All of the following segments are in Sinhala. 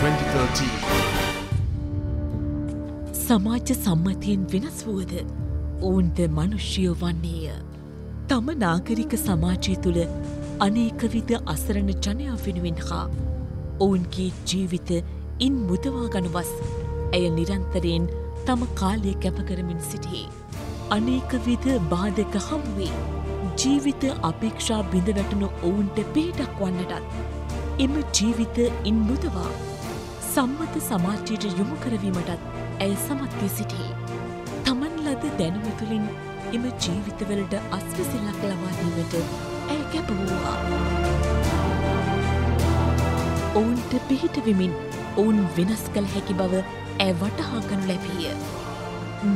2013. සමාජ සම්මතියෙන් වෙනස් වුවද ඔවුන්ද මනුෂ්‍යයෝ වන්නේය. තම නාගරික සමාජය තුළ අනේකවිද අසරණ ජනයා වෙනුවෙන් හා ඔවුන්ගේ ජීවිත ඉන් මුදවා ගනුවස් ඇය නිරන්තරයෙන් තම කාලය කැපකරමින් සිටියේ. අනේකවිද බාධක හමුවේ ජීවිත අපේක්ෂා බිඳවැටුණු ඔවුන්ට පිහිටක් වන්නටත් එම ජීවිත ඉන් මුදවා සම්මත සමාජයට යොමු කරවීමටත් ඇය සමත්වී සිටියේ. තමන් ලද දැනුම තුළින් එම ජීවිතවලට අස්වසිල්ලක් ලවාදීමට ඇය කැපවූවා. ඔවුන්ට පිහිටවිමින් ඔවුන් වෙනස් කළ හැකි බව ඇ වටහාගනු ලැබීය.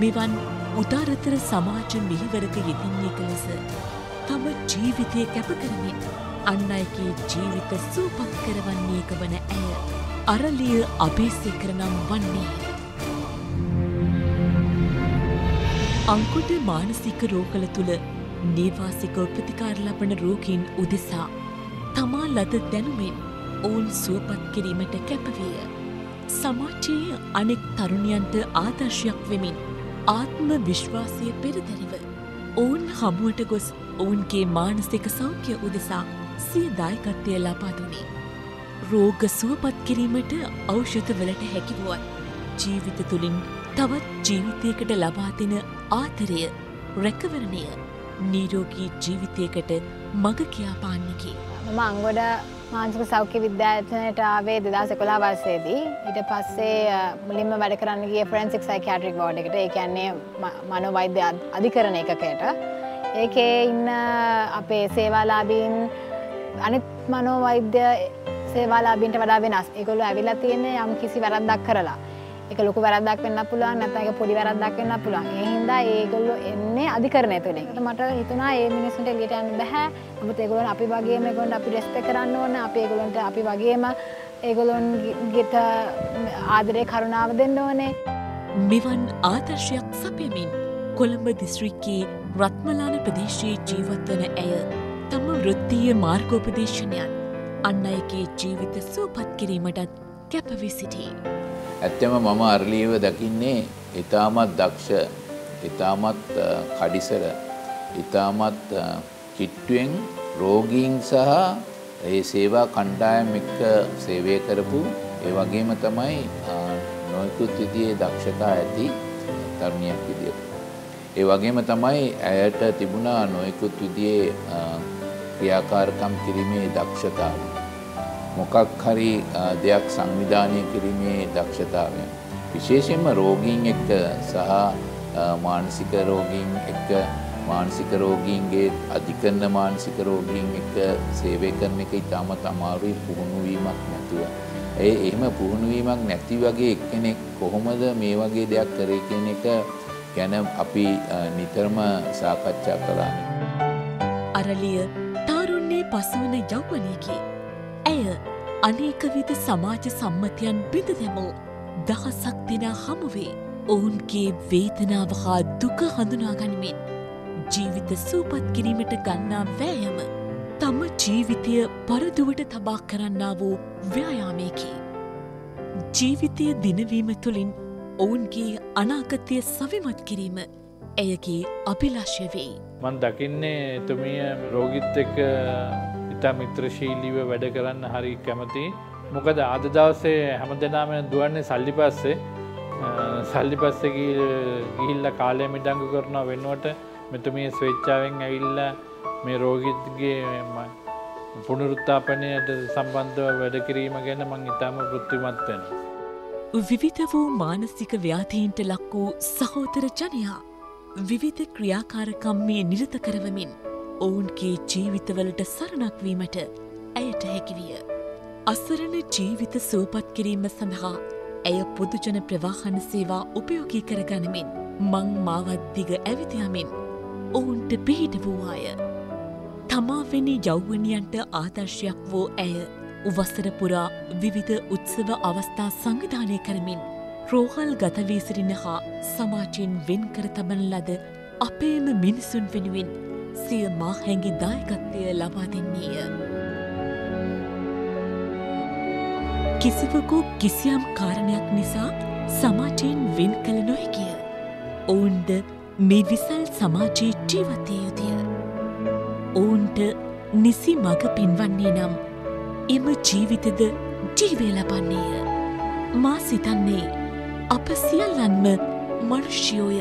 මෙවන් උදාරතර සමාජ මිහිවරක යෙදින්නේ කලෙස තම ජීවිතය කැපකරමින් අන්න අයගේ ජීවිත සූපත් කරවන්නේක වන ඇය අරලිය අභේසේකරනම් වන්නේ. අංකුට මානසික රෝකල තුළ නේවාසික ප්‍රතිකාර ලබන රෝගීන් උදෙසා තමා ලද දැනුමෙන් ඔවුන් සුවපත් කිරීමට කැපවිය. සමාජයේ අනෙක් තරුණියන්ට ආදර්ශයක් වෙමින් ආත්ම විශ්වාසය පෙරදැරිව. ඔවුන් හමුවට ගොස් ඔවුන්ගේ මානසික සෞඛ්‍ය උදෙසා සිය දායකත්වය ලබාදුනේ. රෝග සුවපත් කිරීමට ඖෂධවලට හැකිවුවත් ජීවිත තුළින් තවත් ජීවිතයකට ලබාතින ආතරය රැකවරණය නීරෝගී ජීවිතයකට මග කියාපාන්නකි. මම අංගොඩ මාංචික සෞඛ්‍ය විද්‍යායතනයට ආවේ දෙදා සෙකොලා වර්සේදී ඊට පස්සේ මුලින්ම වැඩ කරන්න ගිය ෆොරෙන්සික් සයිකියාට්‍රික් බෝඩ් එකට. ඒ කියන්නේ මනෝවෛද්‍ය අධිකරණ එකකයට ඒකේ ඉන්න අපේ සේවාලාබීන් අනිත් මනෝවෛද්‍ය සේවාලාබීන්ට වඩා වෙනස් ඒගොල්ලෝ ඇවිල්ලා තියෙන්නේ යම් කිසි වැරද්දක් කරලා එක ලොකු වැරද්දක් වෙන්න පුළුවන් නැත්නම් ඒක පොඩි වැරද්දක් වෙන්න පුළුවන්. ඒ හින්දා ඒගොල්ලෝ එන්නේ අධිකරණය තුළින්. ඒකට මට හිතුණා මේ මිනිස්සුන්ට එළියට යන්න බෑ. නමුත් ඒගොල්ලෝ අපි වගේම ඒගොල්ලන්ට අපි රෙස්පෙක්ට් කරන්න ඕන. අපි ඒගොල්ලන්ට අපි වගේම ඒගොල්ලොන්ට ආදරේ කරුණාව දෙන්න ඕනේ. මෙවන් ආදර්ශයක් සපයමින් කොළඹ දිස්ත්‍රික්කයේ රත්මලාන ප්‍රදේශයේ ජීවත්වන ඇය තම වෘත්තිය මාර්ගෝපදේශනයන් අන්න අයගේ ජීවිත සූපත් කිරීමටත් කැපවි සිටී. ඇත්තම මම අරලියව දකින්නේ ඉතාමත් දක්ෂ ඉතාමත් කඩිසර ඉතාමත් කිට්ටුවෙන් රෝගීන් සහ ඒ සේවා කණ්ඩායම් එක්ක සේවය කරපු ඒ වගේම තමයි නොයකුත් විදියේ දක්ෂතා ඇති තරුණියක් විදියට. ඒ වගේම තමයි ඇයට තිබුණා නොයකුත් විදියේ ක්‍රියාකාරකම් කිරීමේ දක්ෂතාව. මොකක් හරි දෙයක් සංවිධානය කිරීමේ දක්ෂතාවය. විශේෂයෙන්ම රෝගීන් එක්ක සහ මානසික රෝගීන් එක්ක මානසික රෝගීන්ගේ අධිකරන මානසික රෝගීන් එක්ක සේවය කරන එක ඉතාමත් අමාරුයි පුහුණුවීමක් නැතුව. ඒ එහෙම පුහුණුවීමක් නැති වගේ එක්කෙනෙක් කොහොමද මේ වගේ දෙයක් කරේ කියන එක ගැන අපි නිතරම සාකච්ඡා කළානේ. අරලිය තාරුන්නේ පසුවන යෞවනයකි. ඇය අනේකවිද සමාජ සම්මතයන් බිඳ දැමූ දහසක් දෙනා හමුවේ ඔවුන්ගේ වේතනාව හා දුක හඳුනාගනිමින් ජීවිත සූපත් කිරීමට ගන්නා වෑයම තම ජීවිතය පරදුවට තබා කරන්නා වූ ව්‍යයාමයකි. ජීවිතය දිනවීම තුළින් ඔවුන්ගේ අනාගතය සවිමත් කිරීම ඇයගේ අභිලාශය වෙයි. මන් දකින්නේ එතුමිය රෝගිත් එක්ක ඉතා මිත්‍රශීලීව වැඩ කරන්න හරි කැමති. මොකද අද දවසේ හැම දෙනාම දුවන්නේ සල්ලි පස්සේ සල්ලි පස්සෙ ගිහිල්ල කාලය මිඩංගු කරනවා වෙනුවට මෙතුමිය ස්වේච්චාවෙන් ඇවිල්ල මේ රෝගිත්ගේ පුනරුත්තාපනයට සම්බන්ධව වැඩ කිරීම ගැන මං ඉතාම පෘත්තිමත් වෙන. විවිධ වූ මානසික ව්‍යාධීන්ට ලක් වූ සහෝතර ජනයා විවිධ ක්‍රියාකාරකම්මේ නිරත කරවමින් ඔවුන්ගේ ජීවිතවලට සරණක්වීමට ඇයට හැකිවිය. අසරණ ජීවිත සූපත් කිරීම සඳහා ඇය පුදුජන ප්‍රවාහන සේවා උපයෝගී කරගනමින් මං මාවත්දිග ඇවිතියමින් ඔවුන්ට පිහිට වූවාය. තමාවෙනි යෞවනියන්ට ආදර්ශයක් වූ ඇය උවස්සර පුරා විවිධ උත්සව අවස්ථා සංවිධානය කරමින් රෝහල් ගතවීසිරින හා සමාජයෙන් වෙන් කර තබන ලද අපේම මිනිසුන් වෙනුවෙන් සිය මා හැඟි දායකත්වය ලබා දෙන්නේය. කිසිවකු කිසියම් කාරණයක් නිසා සමාජයෙන් වෙන් කළ නොහැකිය. ඔවුන්ද මේ විසල් සමාජයේ ජීවතය යුතුය. ඔවුන්ට නිසි මඟ පෙන්වන්නේ නම් එම ජීවිතද ජීවය ලබන්නේය. මා සිතන්නේ අප සියල්ලන්ම මනුෂ්‍යයෝය.